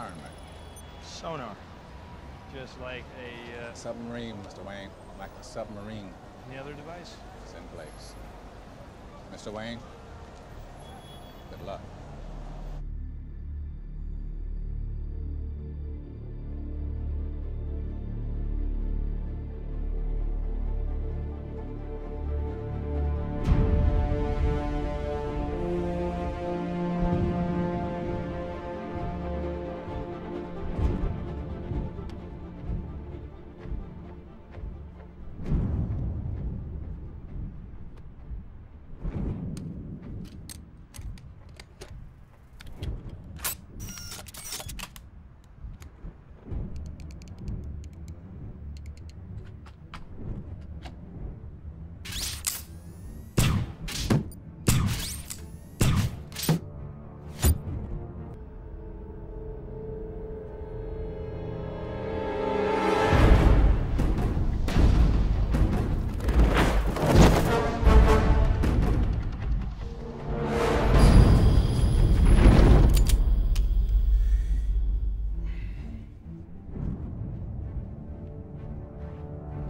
environment. Sonar. Just like a, uh, Submarine, Mr. Wayne. Like a submarine. any other device? It's in place. Mr. Wayne,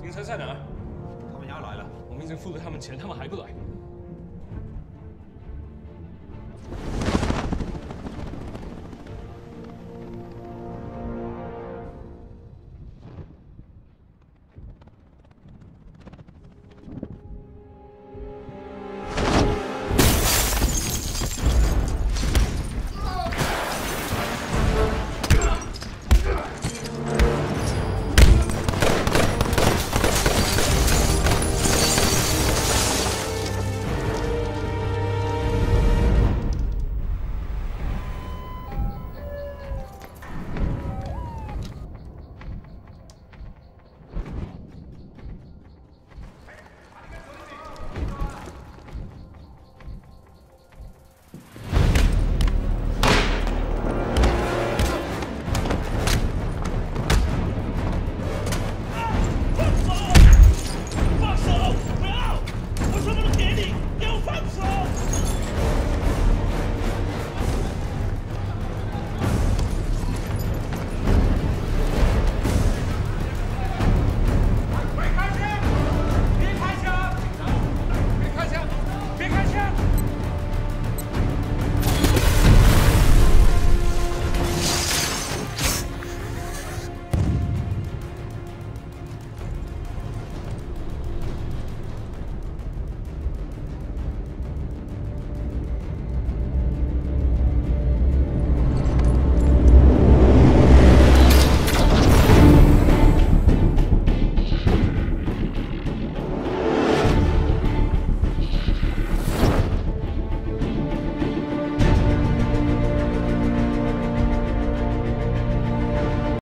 警察在哪儿？他们要来了，我们已经付了他们钱，他们还不来。